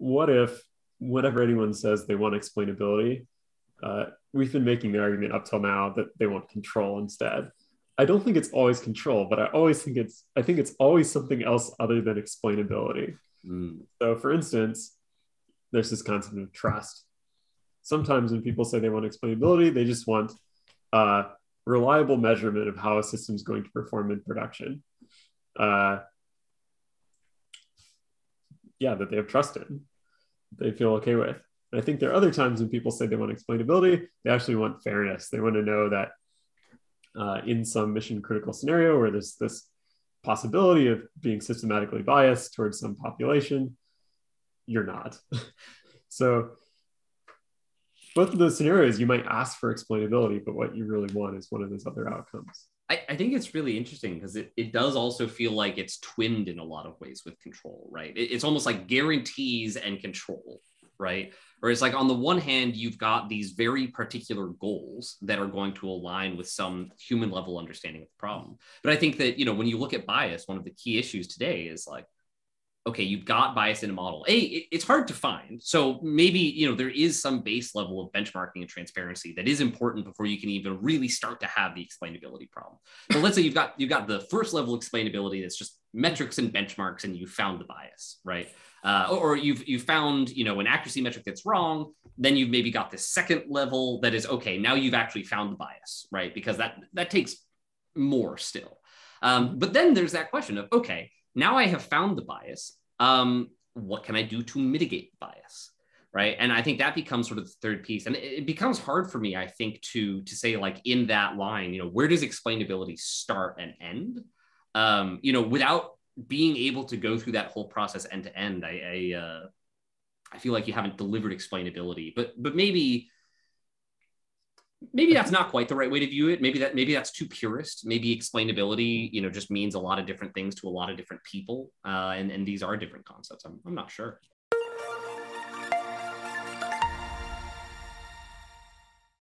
what if whenever anyone says they want explainability, uh, we've been making the argument up till now that they want control instead. I don't think it's always control, but I always think it's I think it's always something else other than explainability. Mm. So, for instance, there's this concept of trust. Sometimes when people say they want explainability, they just want uh, reliable measurement of how a system is going to perform in production. Uh, yeah, that they have trusted, they feel okay with. And I think there are other times when people say they want explainability, they actually want fairness. They want to know that uh, in some mission critical scenario where there's this possibility of being systematically biased towards some population, you're not. so both of those scenarios, you might ask for explainability, but what you really want is one of those other outcomes. I, I think it's really interesting because it, it does also feel like it's twinned in a lot of ways with control, right? It, it's almost like guarantees and control, right? Or it's like, on the one hand, you've got these very particular goals that are going to align with some human level understanding of the problem. But I think that, you know, when you look at bias, one of the key issues today is like, okay, you've got bias in a model. A, it's hard to find. So maybe, you know, there is some base level of benchmarking and transparency that is important before you can even really start to have the explainability problem. But let's say you've got you've got the first level explainability that's just metrics and benchmarks and you found the bias, right? Uh, or you've you found you know an accuracy metric that's wrong then you've maybe got this second level that is okay now you've actually found the bias right because that that takes more still um, but then there's that question of okay now I have found the bias. Um, what can I do to mitigate bias? Right. And I think that becomes sort of the third piece. And it, becomes hard for me, I think, to to say like in that line, you know, where does explainability start and end? Um, you know, without being able to go through that whole process end to end, I I, uh, I feel like you haven't delivered explainability. But but maybe maybe that's not quite the right way to view it. Maybe that maybe that's too purist. Maybe explainability you know just means a lot of different things to a lot of different people uh, and and these are different concepts. I'm, I'm not sure